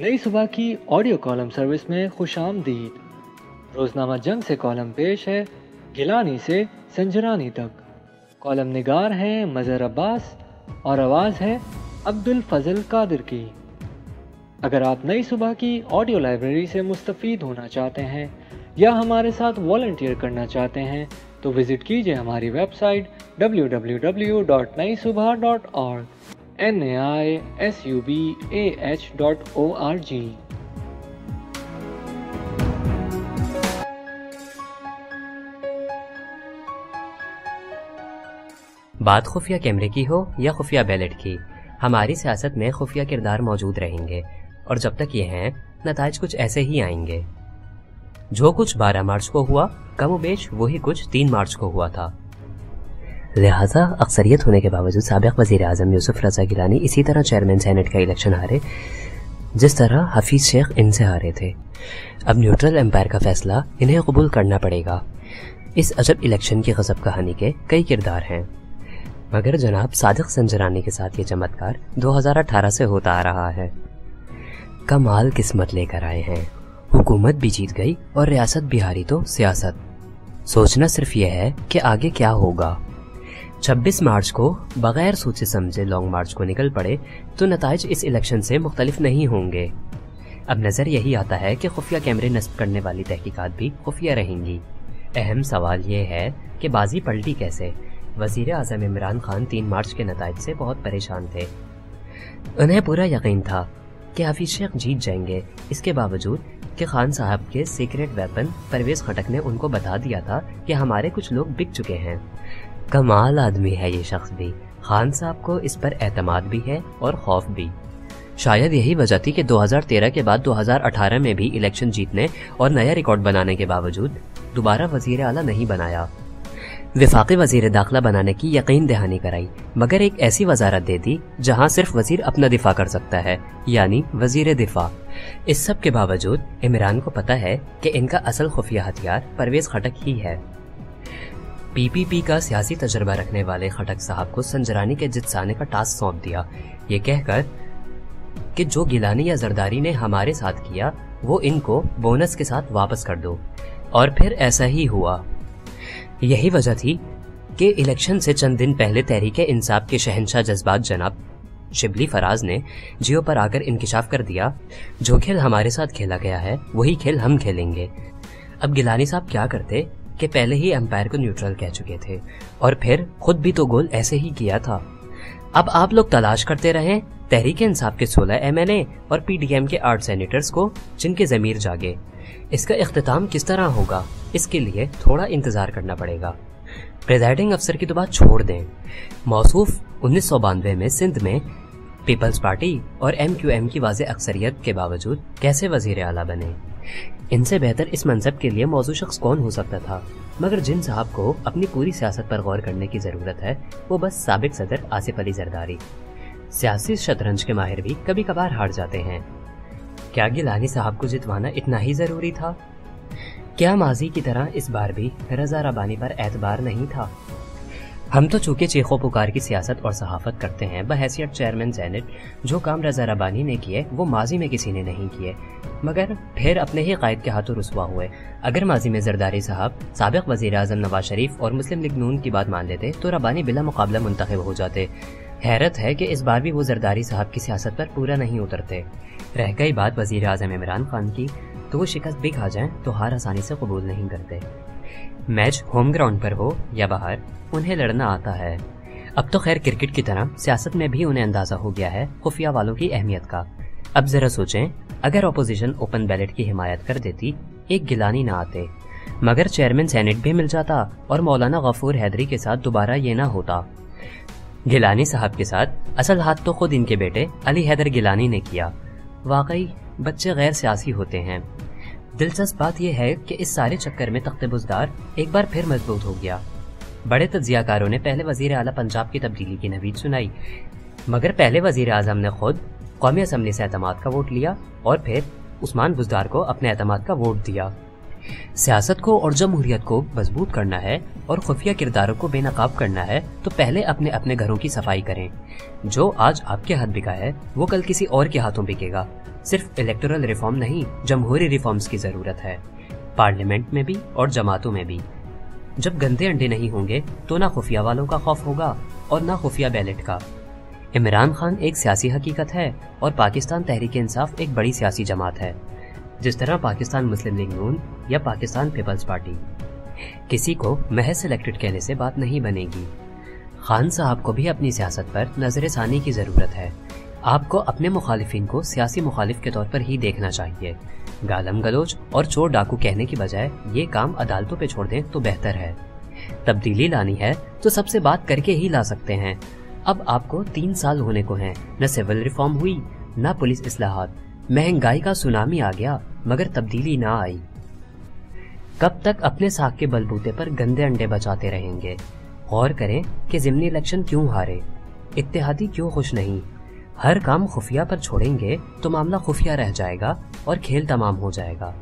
नई सुबह की ऑडियो कॉलम सर्विस में खुश आमदीद रोज़नामा जंग से कॉलम पेश है, गिलानी से संजरानी तक। कॉलम निगार हैं मज़र अब्बास और आवाज़ है अब्दुल फजल कादिर की। अगर आप नई सुबह की ऑडियो लाइब्रेरी से मुस्तफ़ होना चाहते हैं या हमारे साथ वॉल्टियर करना चाहते हैं तो विज़िट कीजिए हमारी website www.naisubha.org n a i s u b a h dot o r g बात खुफिया कैमरे की हो या खुफिया बैलेट की, हमारी सियासत में खुफिया किरदार मौजूद रहेंगे, और जब तक ये हैं, नतज कुछ ऐसे ही आएँगे। जो कुछ 12 मार्च को हुआ, कम बेश वही कुछ 3 मार्च को हुआ था। लिहाजा अक्सरियत होने के बावजूद सबक वज़ी आज़म यूसुफ रजा गिलानी इसी तरह चेयरमैन सेनेट का इलेक्शन हारे, जिस तरह हफीज शेख इनसे हारे थे। अब न्यूट्रल एम्पायर का फैसला इन्हें कबूल करना पड़ेगा। इस अजब इलेक्शन की गजब कहानी के कई किरदार हैं। मगर जनाब, सादिक संजरानी के साथ ये चमत्कार 2018 से होता आ रहा है। कमाल किस्मत लेकर आए हैं। हुकूमत भी जीत गई और रियासत भी हारी तो सियासत। सोचना सिर्फ़ यह है कि आगे क्या होगा। 26 मार्च को बगैर सोचे समझे लॉन्ग मार्च को निकल पड़े तो नतज इस इलेक्शन से मुख्तलिफ़ नहीं होंगे। अब नज़र यही आता है कि खुफिया कैमरे नस्ब करने वाली तहकीकात भी खुफिया रहेंगी। अहम सवाल यह है कि बाजी पलटी कैसे? वज़ीर अजम इमरान खान तीन मार्च के नतज से बहुत परेशान थे। उन्हें पूरा यकीन था कि हफीज शेख जीत जाएँगे। इसके बावजूद कि खान साहब के सीक्रेट वेपन परवेज खटक ने उनको बता दिया था कि हमारे कुछ लोग बिक चुके हैं। कमाल आदमी है ये शख्स भी। खान साहब को इस पर एतमाद भी है और खौफ भी। शायद यही वजह थी कि 2013 के बाद 2018 में भी इलेक्शन जीतने और नया रिकॉर्ड बनाने के बावजूद दोबारा वज़ीर आला नहीं बनाया। विफाकी वज़ीर दाखिला बनाने की यकीन दहानी कराई, मगर एक ऐसी वजारत दे दी जहाँ सिर्फ़ वज़ीर अपना दिफा कर सकता है, यानी वज़ीर दिफा। इस सब के बावजूद इमरान को पता है कि इनका असल खुफिया हथियार परवेज खटक ही है। पीपीपी का सियासी तजर्बा रखने वाले खटक साहब को संजरानी के जितसाने का टास्क सौंप दिया। ये कहकर कि जो गिलानी या जरदारी ने हमारे साथ किया, वो इनको बोनस के साथ वापस कर दो। और फिर ऐसा ही हुआ। यही वजह थी कि इलेक्शन से चंद दिन पहले तहरीक इंसाफ के शहनशाह जज्बात जनाब शिबली फराज ने जियो पर आकर इंकशाफ कर दिया। जो खेल हमारे साथ खेला गया है, वही खेल हम खेलेंगे। अब गिलानी साहब क्या करते? कि पहले ही एम्पायर को न्यूट्रल कह चुके थे, और फिर खुद भी तो गोल ऐसे ही किया था। अब आप लोग तलाश करते रहे, तहरीक इंसाफ के 16 एमएलए और पीडीएम के आठ सेनेटर्स को, जिनके जमीर जागे। इसका अख्ताम किस तरह होगा, इसके लिए थोड़ा इंतज़ार करना पड़ेगा। प्रेजाइडिंग अफसर की तो बात छोड़ दें। मौसूफ उन्नीस सौ बानवे में सिंध में पीपल्स पार्टी और एम क्यू एम की वाज अक्सरियत के बावजूद कैसे वज़ीर आला बने? इनसे बेहतर इस मनसब के लिए मौजू शख्स कौन हो सकता था? मगर जिन साहब को अपनी पूरी सियासत पर गौर करने की ज़रूरत है, वो बस सबक सदर आसिफ अली जरदारी। सियासी शतरंज के माहिर भी कभी कभार हार जाते हैं। क्या गिलानी साहब को जितवाना इतना ही ज़रूरी था? क्या माजी की तरह इस बार भी रजा रबानी पर एतबार नहीं था? हम तो चूँकि चेखो पुकार की सियासत और सहाफत करते हैं बहसीत चेयरमैन जैनेट, जो काम रजा रबानी ने किए, वो माजी में किसी ने नहीं किए। मगर फिर अपने ही कायद के हाथों रसुआ हुए। अगर माजी में जरदारी साहब, सबक वज़ीर अजम नवाज़ शरीफ और मुस्लिम लीग नून की बात मान लेते तो रबानी बिला मुकाबला मुंतब हो जाते। हैरत है कि इस बार भी वो जरदारी साहब की सियासत पर पूरा नहीं उतरते। रह गई बात वज़ीर अजम इमरान खान की तो वो शिकस्त भी खा जाए तो हार आसानी से कबूल नहीं करते। मैच होम ग्राउंड पर हो या बाहर, उन्हें लड़ना आता है। अब तो खैर क्रिकेट की तरह सियासत में भी उन्हें अंदाज़ा हो गया है खुफिया वालों की अहमियत का। अब जरा सोचें, अगर अपोजिशन ओपन बैलेट की हिमायत कर देती, एक गिलानी ना आते। मगर चेयरमैन सेनेट भी मिल जाता और मौलाना गफूर हैदरी के साथ दोबारा ये ना होता। गिलानी साहब के साथ असल हाथ तो खुद इनके बेटे अली हैदर गिलानी ने किया। वाकई, बच्चे गैर सियासी होते हैं। दिलचस्प बात यह है कि इस सारे चक्कर में तख्ते बुजदार एक बार फिर मज़बूत हो गया। बड़े तजियाकारों ने पहले वज़ीर अला पंजाब की तब्दीली की नवीद सुनाई। मगर पहले वज़ीर आज़म ने खुद कौमी असम्बली से अहतमाद का वोट लिया और फिर उस्मान बुजदार को अपने अहतमाद का वोट दिया। सियासत को और जमहूरियत को मज़बूत करना है और खुफिया किरदारों को बेनकाब करना है तो पहले अपने अपने घरों की सफ़ाई करें। जो आज आपके हाथ बिका है, वो कल किसी और के हाथों बिकेगा। सिर्फ़ इलेक्टोरल रिफॉर्म नहीं, जमहूरी रिफॉर्म्स की ज़रूरत है। पार्लियामेंट में भी और जमातों में भी। जब गंदे अंडे नहीं होंगे तो ना खुफिया वालों का खौफ होगा और ना खुफिया बैलेट का। इमरान खान एक सियासी हकीकत है और पाकिस्तान तहरीक इंसाफ एक बड़ी सियासी जमात है। जिस तरह पाकिस्तान मुस्लिम लीग नून या पाकिस्तान पीपल्स पार्टी किसी को महज सिलेक्टेड कहने से बात नहीं बनेगी। खान साहब को भी अपनी सियासत पर नज़र सानी की ज़रूरत है। आपको अपने मुखालिफिन को सियासी मुखालिफ के तौर पर ही देखना चाहिए। गालम गलोच और चोर डाकू कहने की बजाय ये काम अदालतों पे छोड़ दें तो बेहतर है। तब्दीली लानी है तो सबसे बात करके ही ला सकते हैं। अब आपको तीन साल होने को हैं। न सिविल रिफॉर्म हुई, न पुलिस इसलाहत महँगाई का सुनामी आ गया, मगर तब्दीली ना आई। कब तक अपने साख के बलबूते पर गंदे अंडे बचाते रहेंगे? गौर करें कि जिमनी इलेक्शन क्यों हारे? इत्तेहादी क्यों खुश नहीं? हर काम खुफिया पर छोड़ेंगे तो मामला खुफिया रह जाएगा और खेल तमाम हो जाएगा।